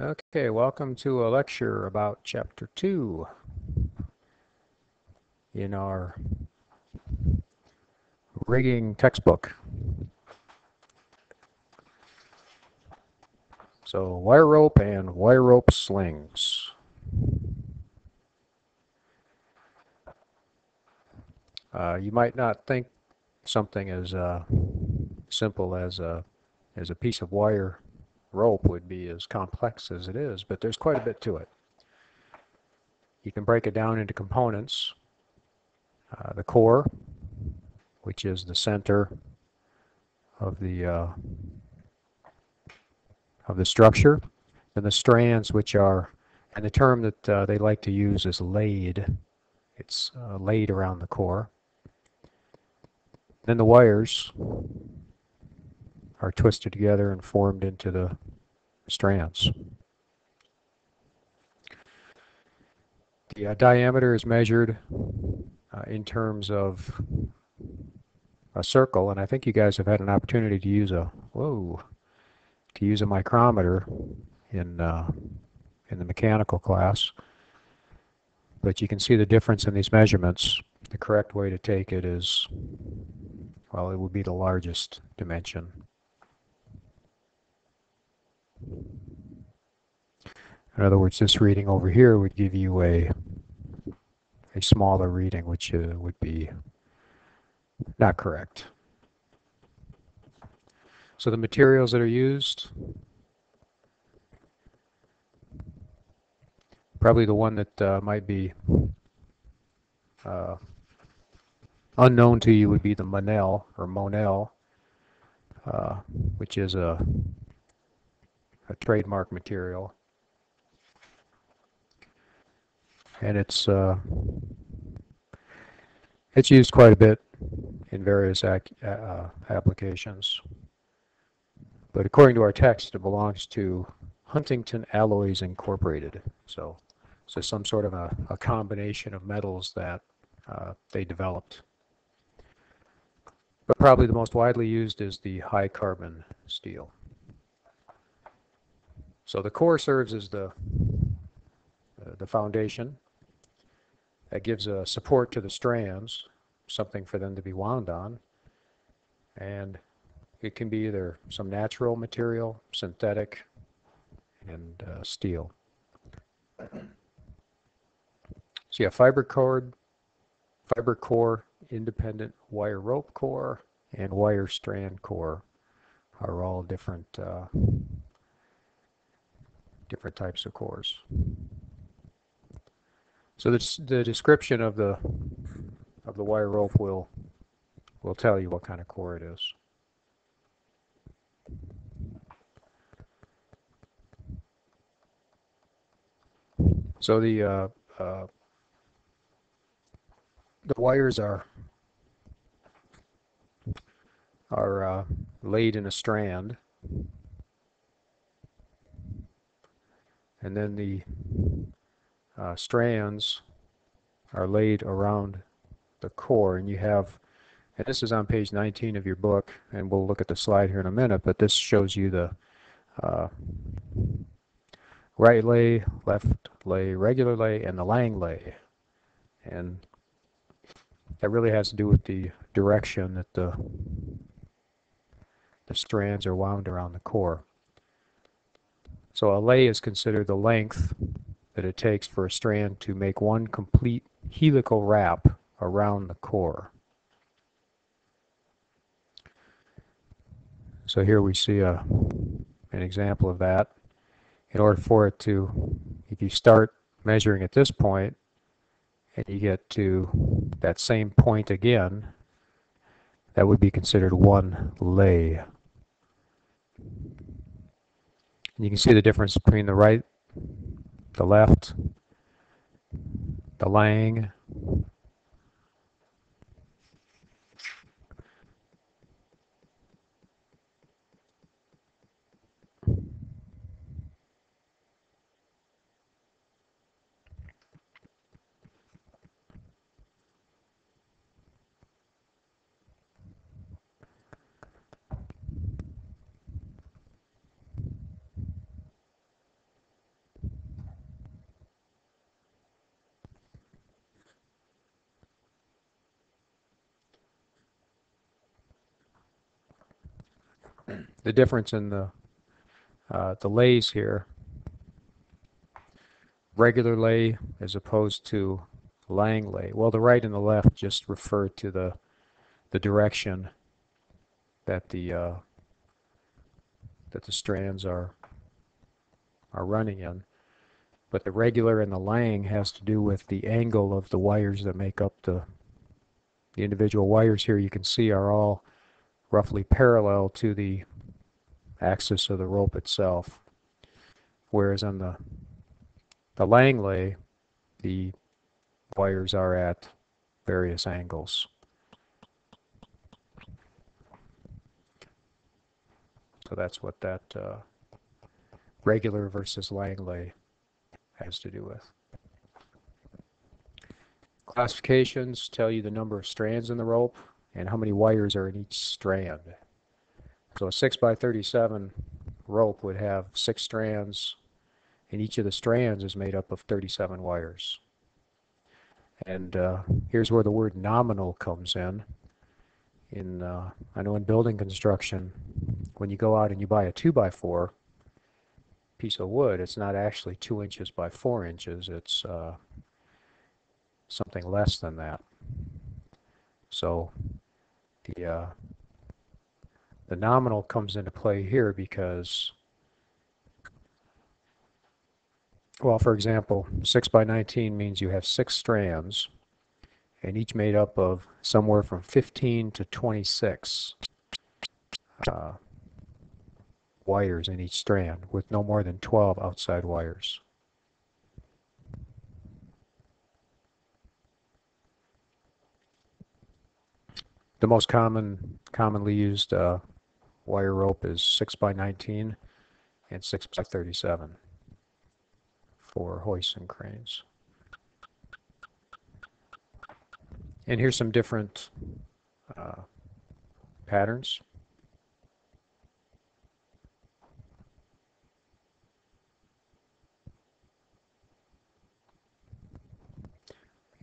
Okay, welcome to a lecture about Chapter 2 in our rigging textbook. So wire rope and wire rope slings. Uh, you might not think something as uh, simple as a, as a piece of wire rope would be as complex as it is, but there's quite a bit to it. You can break it down into components. Uh, the core, which is the center of the uh, of the structure, and the strands, which are, and the term that uh, they like to use is laid. It's uh, laid around the core. Then the wires are twisted together and formed into the strands. The uh, diameter is measured uh, in terms of a circle, and I think you guys have had an opportunity to use a whoa to use a micrometer in uh, in the mechanical class. But you can see the difference in these measurements. The correct way to take it is, well, it would be the largest dimension. In other words, this reading over here would give you a a smaller reading, which uh, would be not correct. So the materials that are used, probably the one that uh, might be uh, unknown to you would be the Monel or Monel, uh, which is a a trademark material. And it's uh, it's used quite a bit in various uh, applications. But according to our text, it belongs to Huntington Alloys Incorporated. So, so some sort of a, a combination of metals that uh, they developed. But probably the most widely used is the high carbon steel. So the core serves as the, uh, the foundation that gives a support to the strands, something for them to be wound on. And it can be either some natural material, synthetic, and uh, steel. So yeah, fiber cord, fiber core, independent wire rope core, and wire strand core are all different uh, different types of cores. So the, the description of the of the wire rope will will tell you what kind of core it is. So the uh, uh, the wires are are uh, laid in a strand and then the uh, strands are laid around the core. And you have and this is on page 19 of your book and we'll look at the slide here in a minute but this shows you the uh, right lay left lay regular lay and the lang lay. And that really has to do with the direction that the the strands are wound around the core so a lay is considered the length that it takes for a strand to make one complete helical wrap around the core. So here we see a, an example of that. In order for it to, if you start measuring at this point and you get to that same point again, that would be considered one lay. You can see the difference between the right, the left, the lang, the difference in the uh, the lays here. Regular lay as opposed to Lang lay. Well, the right and the left just refer to the the direction that the uh, that the strands are are running in. But the regular and the Lang has to do with the angle of the wires that make up the the individual wires here you can see are all roughly parallel to the axis of the rope itself. Whereas on the the Lang lay, the wires are at various angles. So that's what that uh, regular versus Lang lay has to do with. Classifications tell you the number of strands in the rope and how many wires are in each strand. So a 6 by 37 rope would have six strands and each of the strands is made up of 37 wires. And uh, here's where the word nominal comes in. In uh, I know in building construction, when you go out and you buy a 2 by 4 piece of wood, it's not actually 2 inches by 4 inches. It's uh, something less than that. So the uh, the nominal comes into play here because, well, for example, 6 by 19 means you have six strands, and each made up of somewhere from 15 to 26 uh, wires in each strand, with no more than 12 outside wires. The most common, commonly used uh, wire rope is 6 by 19 and 6 by 37 for hoists and cranes. And here's some different uh, patterns.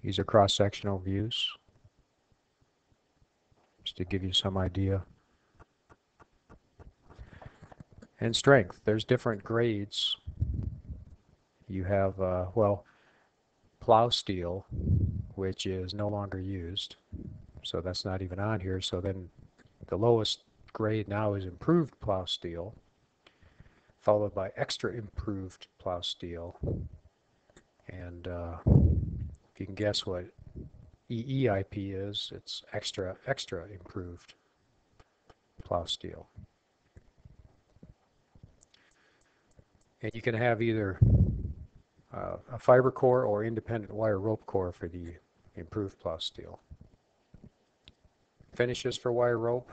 These are cross-sectional views just to give you some idea. And strength, there's different grades. You have, uh, well, plow steel, which is no longer used. So that's not even on here. So then the lowest grade now is improved plow steel, followed by extra improved plow steel. And uh, if you can guess what EEIP is, it's extra, extra improved plow steel. And you can have either uh, a fiber core or independent wire rope core for the improved plow steel. Finishes for wire rope.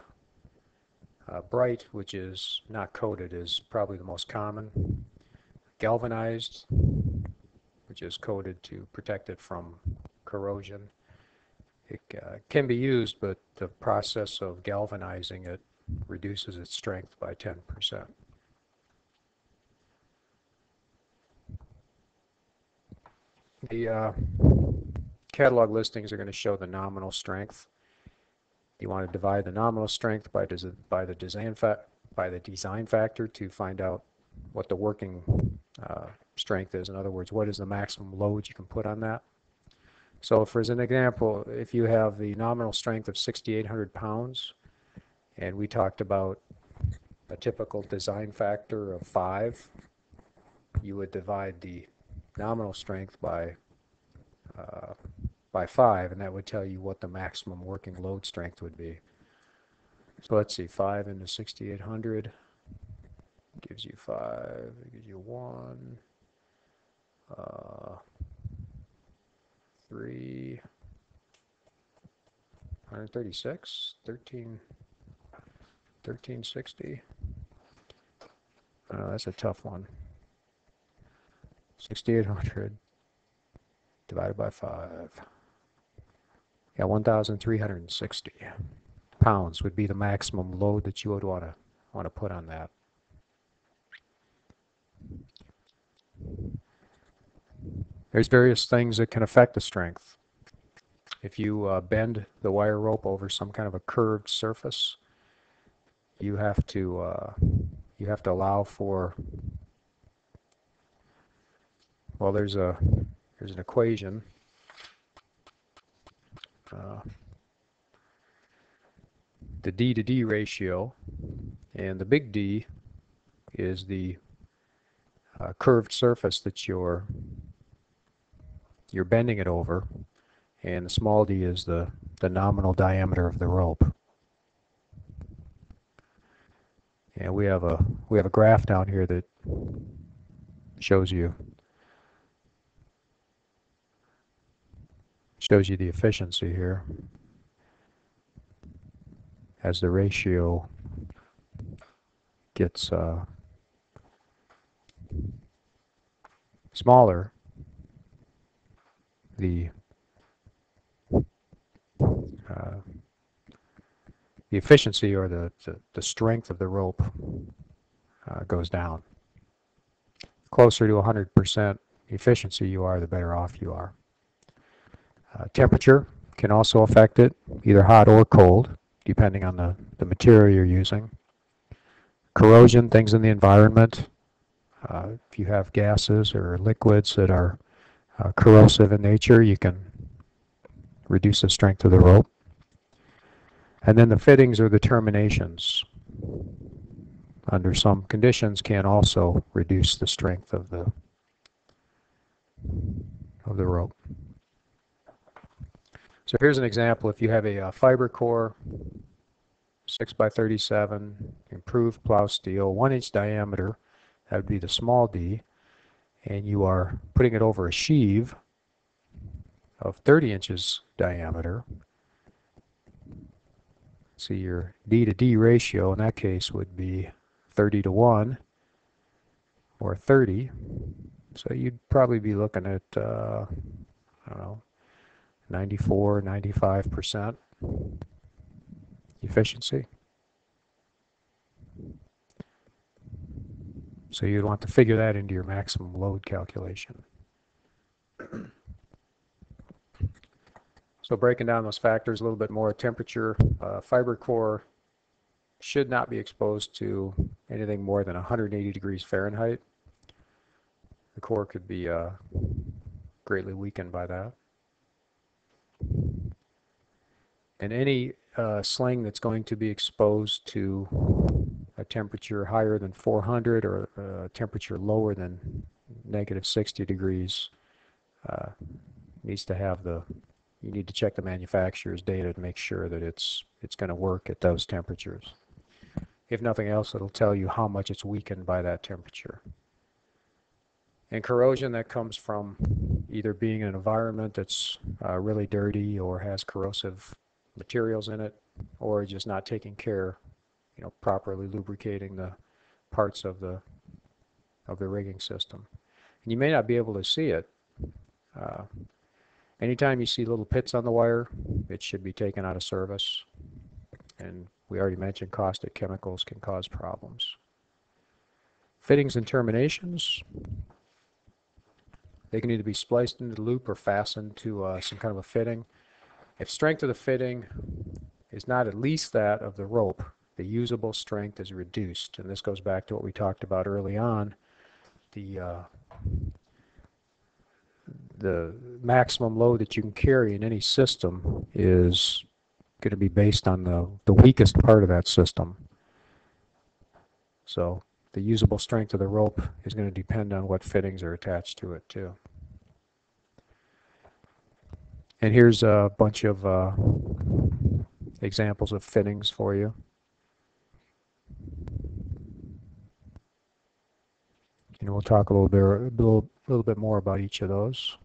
Uh, bright, which is not coated, is probably the most common. Galvanized, which is coated to protect it from corrosion. It uh, can be used, but the process of galvanizing it reduces its strength by 10%. The uh, catalog listings are going to show the nominal strength. You want to divide the nominal strength by, by the design by the design factor to find out what the working uh, strength is. In other words, what is the maximum load you can put on that? So for as an example, if you have the nominal strength of 6,800 pounds, and we talked about a typical design factor of 5, you would divide the nominal strength by uh, by 5, and that would tell you what the maximum working load strength would be. So let's see, 5 into 6,800 gives you 5, gives you 1. Uh, three, 136, 13, 1360. Oh, that's a tough one. 6,800 divided by 5. Yeah, 1,360 pounds would be the maximum load that you would want to want to put on that. There's various things that can affect the strength. If you uh, bend the wire rope over some kind of a curved surface, you have to uh, you have to allow for well there's a there's an equation. Uh, the D to D ratio and the big D is the uh, curved surface that you're you're bending it over and the small d is the the nominal diameter of the rope. And we have a we have a graph down here that shows you shows you the efficiency here as the ratio gets uh, smaller the uh, the efficiency or the, the, the, strength of the rope uh, goes down. Closer to 100% efficiency you are, the better off you are. Uh, temperature can also affect it, either hot or cold, depending on the, the material you're using. Corrosion, things in the environment. Uh, if you have gases or liquids that are uh, corrosive in nature, you can reduce the strength of the rope. And then the fittings or the terminations under some conditions can also reduce the strength of the of the rope. So here's an example. If you have a, a uh, fiber core, 6 by 37, improved plow steel, 1 inch diameter, that would be the small d, and you are putting it over a sheave of 30 inches diameter, see your D to D ratio in that case would be 30 to 1 or 30. So you'd probably be looking at, uh, I don't know, 94, 95% efficiency. So you'd want to figure that into your maximum load calculation. So breaking down those factors a little bit more, temperature, uh, fiber core should not be exposed to anything more than 180 degrees Fahrenheit. The core could be uh, greatly weakened by that. And any uh, sling that's going to be exposed to a temperature higher than 400 or a temperature lower than negative 60 degrees uh, needs to have the you need to check the manufacturer's data to make sure that it's it's going to work at those temperatures. If nothing else, it'll tell you how much it's weakened by that temperature. And corrosion that comes from either being in an environment that's uh, really dirty or has corrosive materials in it, or just not taking care, you know, properly lubricating the parts of the of the rigging system. And you may not be able to see it. Uh, Anytime you see little pits on the wire, it should be taken out of service. And we already mentioned caustic chemicals can cause problems. Fittings and terminations. They can either be spliced into the loop or fastened to uh, some kind of a fitting. If strength of the fitting is not at least that of the rope, the usable strength is reduced. And this goes back to what we talked about early on. The uh, the maximum load that you can carry in any system is going to be based on the, the weakest part of that system. So the usable strength of the rope is going to depend on what fittings are attached to it too. And here's a bunch of uh, examples of fittings for you. And we'll talk a little bit, a little, little bit more about each of those.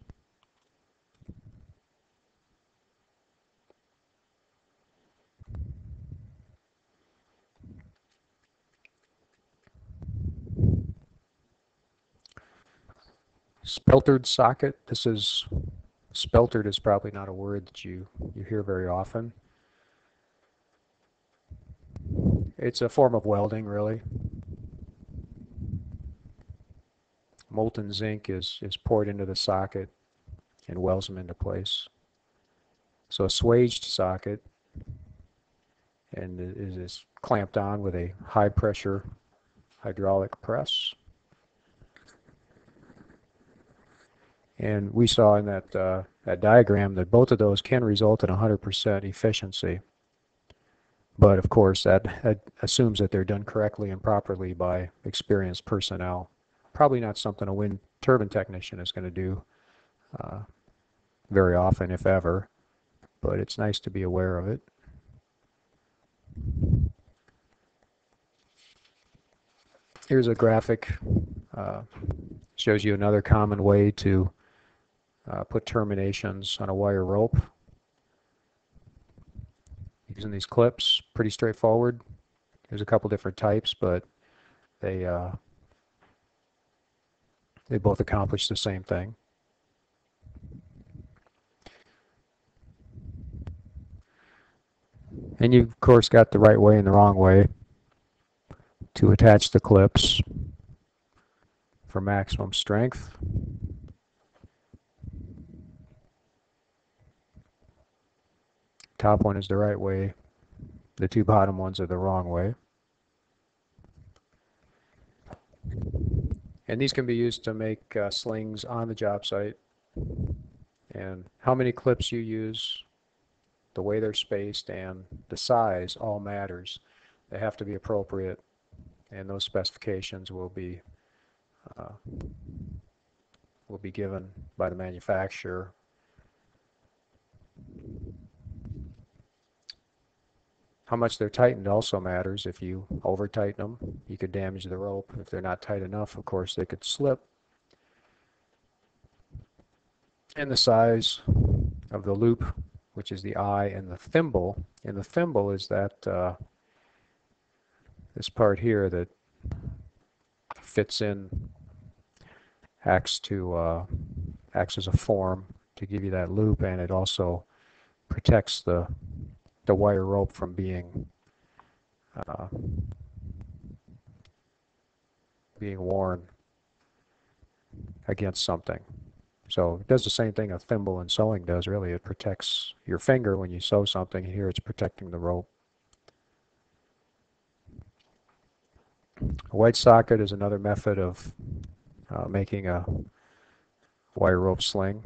Speltered socket. This is speltered is probably not a word that you you hear very often. It's a form of welding, really. Molten zinc is is poured into the socket and welds them into place. So a swaged socket and is, is clamped on with a high pressure hydraulic press. And we saw in that, uh, that diagram that both of those can result in 100% efficiency. But of course, that, that, assumes that they're done correctly and properly by experienced personnel. Probably not something a wind turbine technician is going to do uh, very often, if ever, but it's nice to be aware of it. Here's a graphic, uh, shows you another common way to uh, put terminations on a wire rope. Using these clips, pretty straightforward. There's a couple different types, but they uh, they both accomplish the same thing. And you've of course got the right way and the wrong way to attach the clips for maximum strength. Top one is the right way, the two bottom ones are the wrong way. And these can be used to make uh, slings on the job site. And how many clips you use, the way they're spaced, and the size all matters. They have to be appropriate, and those specifications will be uh, will be given by the manufacturer. How much they're tightened also matters. If you over tighten them, you could damage the rope. If they're not tight enough, of course, they could slip. And the size of the loop, which is the eye, and the thimble. And the thimble is that uh, this part here that fits in, acts to uh, acts as a form to give you that loop, and it also protects the the wire rope from being uh, being worn against something. So it does the same thing a thimble and sewing does really. It protects your finger when you sew something. Here it's protecting the rope. A white socket is another method of uh, making a wire rope sling.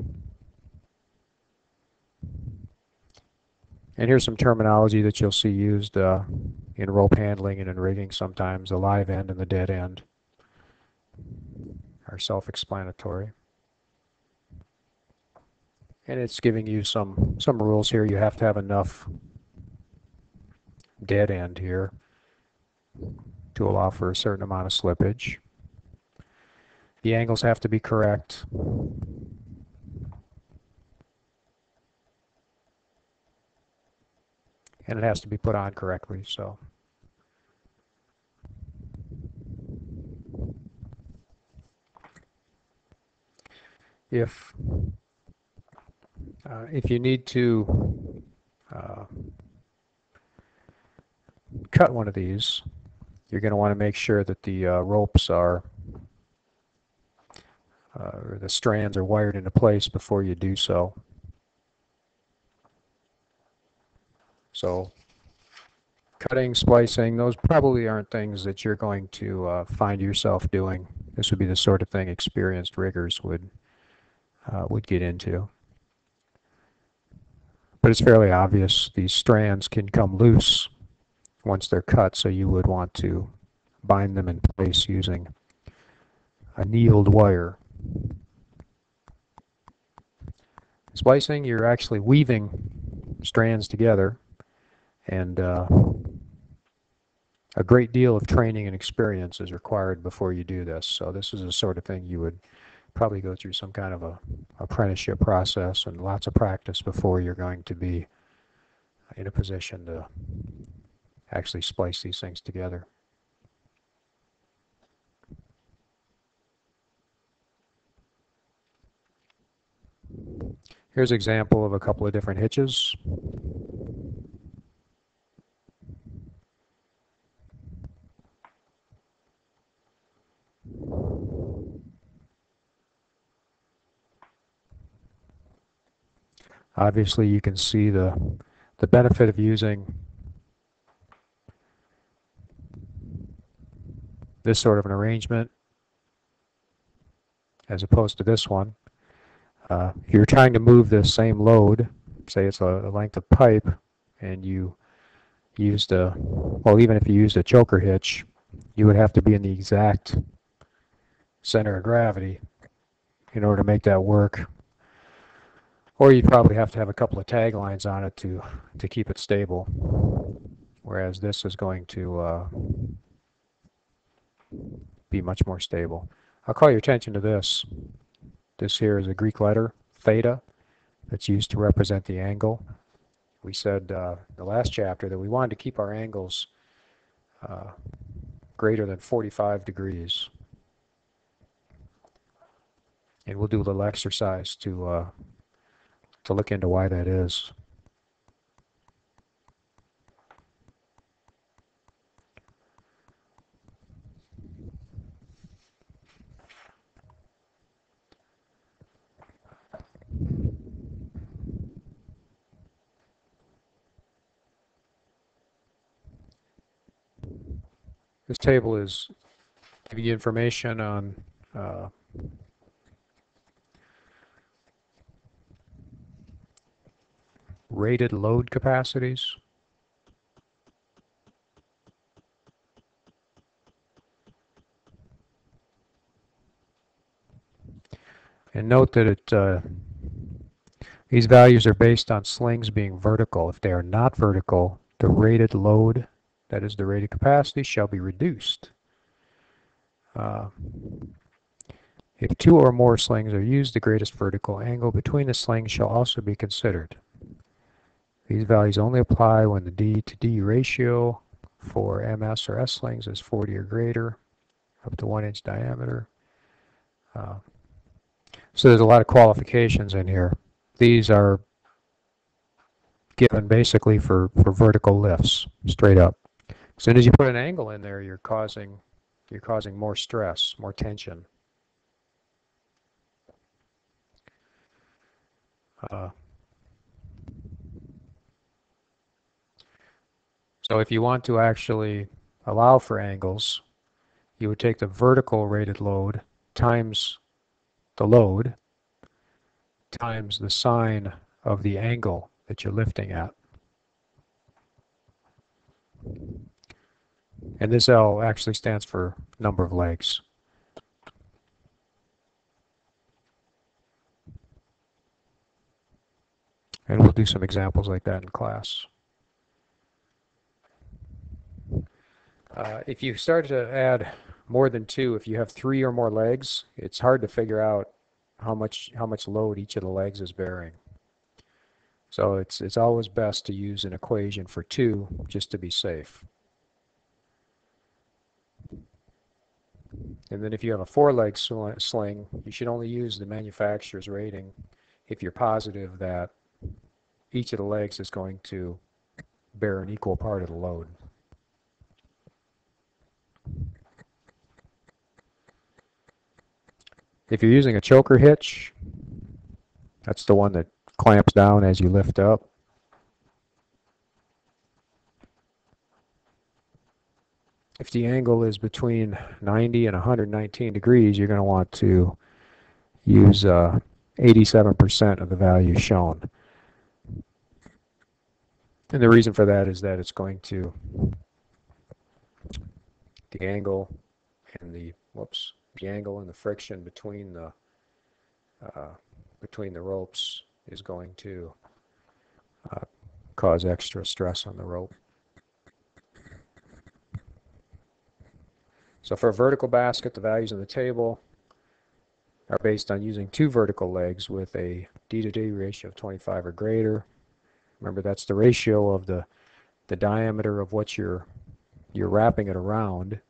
And here's some terminology that you'll see used uh, in rope handling and in rigging sometimes. The live end and the dead end are self-explanatory. And it's giving you some, some rules here. You have to have enough dead end here to allow for a certain amount of slippage. The angles have to be correct. And it has to be put on correctly. So. If uh, if you need to uh, cut one of these, you're going to want to make sure that the uh, ropes are uh, or the strands are wired into place before you do so. So cutting, splicing, those probably aren't things that you're going to uh, find yourself doing. This would be the sort of thing experienced riggers would uh, would get into. But it's fairly obvious these strands can come loose once they're cut, so you would want to bind them in place using a wire. Splicing, you're actually weaving strands together and uh, a great deal of training and experience is required before you do this. So this is the sort of thing you would probably go through some kind of a apprenticeship process and lots of practice before you're going to be in a position to actually splice these things together. Here's an example of a couple of different hitches. Obviously you can see the, the benefit of using this sort of an arrangement as opposed to this one. Uh, you're trying to move this same load, say it's a, a length of pipe, and you used a, well, even if you used a choker hitch, you would have to be in the exact center of gravity in order to make that work. Or you'd probably have to have a couple of tag lines on it to, to keep it stable. Whereas this is going to uh, be much more stable. I'll call your attention to this. This here is a Greek letter, theta, that's used to represent the angle. We said uh, the last chapter that we wanted to keep our angles uh, greater than 45 degrees. And we'll do a little exercise to uh, to look into why that is. This table is giving you information on uh, rated load capacities. And note that it, uh, these values are based on slings being vertical. If they are not vertical, the rated load, that is the rated capacity, shall be reduced. Uh, if two or more slings are used, the greatest vertical angle between the slings shall also be considered. These values only apply when the D to D ratio for MS or S slings is 40 or greater, up to 1 inch diameter. Uh, so there's a lot of qualifications in here. These are given basically for, for vertical lifts, straight up. As soon as you put an angle in there, you're causing you're causing more stress, more tension. Uh, So if you want to actually allow for angles, you would take the vertical rated load times the load times the sine of the angle that you're lifting at. And this L actually stands for number of legs. And we'll do some examples like that in class. Uh, if you start to add more than two, if you have three or more legs, it's hard to figure out how much how much load each of the legs is bearing. So it's it's always best to use an equation for two just to be safe. And then if you have a four-leg sling, you should only use the manufacturer's rating if you're positive that each of the legs is going to bear an equal part of the load. If you're using a choker hitch, that's the one that clamps down as you lift up. If the angle is between 90 and 119 degrees, you're going to want to use 87% uh, of the value shown. And the reason for that is that it's going to, the angle and the, whoops, the angle and the friction between the uh, between the ropes is going to uh, cause extra stress on the rope. So for a vertical basket, the values on the table are based on using two vertical legs with a D to D ratio of 25 or greater. Remember, that's the ratio of the the diameter of what you're you're wrapping it around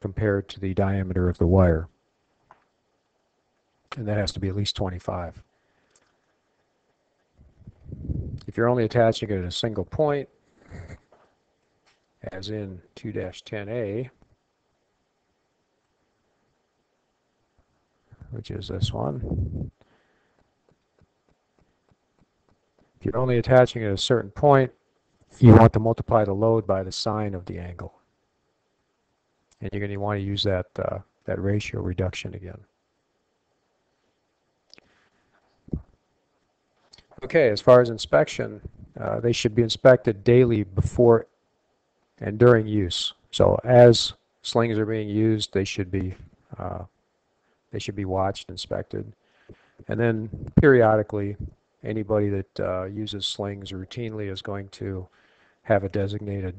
compared to the diameter of the wire. And that has to be at least 25. If you're only attaching it at a single point, as in 2-10A, which is this one. If you're only attaching it at a certain point, you want to multiply the load by the sine of the angle. And you're going to want to use that, uh, that ratio reduction again. Okay, as far as inspection, uh, they should be inspected daily before and during use. So as slings are being used, they should be uh, they should be watched, inspected, and then periodically, anybody that uh, uses slings routinely is going to have a designated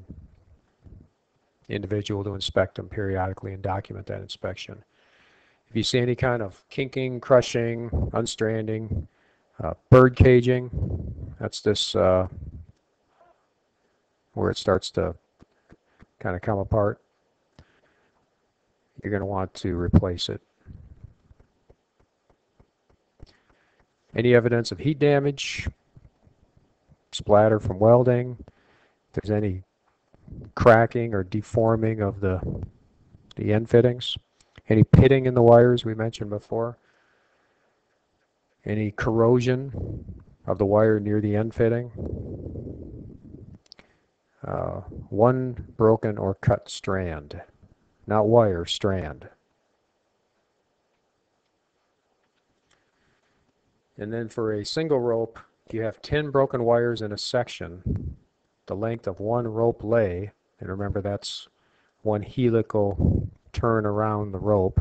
individual to inspect them periodically and document that inspection. If you see any kind of kinking, crushing, unstranding, uh, bird caging, that's this uh, where it starts to kind of come apart. You're going to want to replace it. Any evidence of heat damage, splatter from welding, if there's any cracking or deforming of the, the end fittings, any pitting in the wires we mentioned before, any corrosion of the wire near the end fitting, uh, one broken or cut strand, not wire, strand. And then for a single rope, you have 10 broken wires in a section, the length of one rope lay, and remember that's one helical turn around the rope,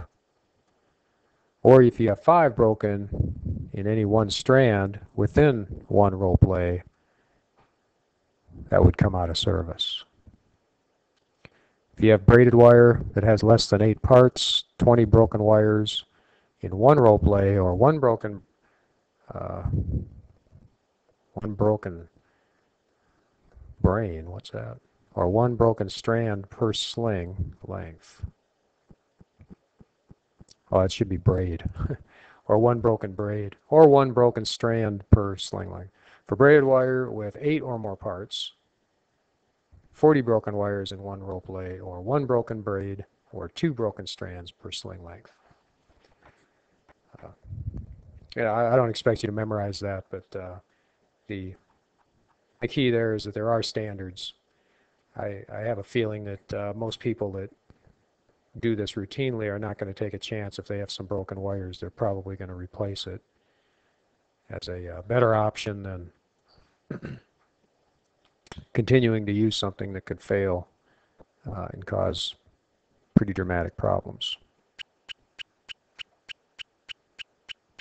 or if you have five broken in any one strand within one rope lay, that would come out of service. If you have braided wire that has less than eight parts, 20 broken wires in one rope lay or one broken uh, one broken brain, what's that? Or one broken strand per sling length. Oh, it should be braid. or one broken braid. Or one broken strand per sling length. For braided wire with eight or more parts, 40 broken wires in one rope lay, or one broken braid, or two broken strands per sling length. Uh, yeah, I, I, don't expect you to memorize that, but uh, the the key there is that there are standards. I, I have a feeling that uh, most people that do this routinely are not going to take a chance if they have some broken wires. They're probably going to replace it as a uh, better option than continuing to use something that could fail uh, and cause pretty dramatic problems.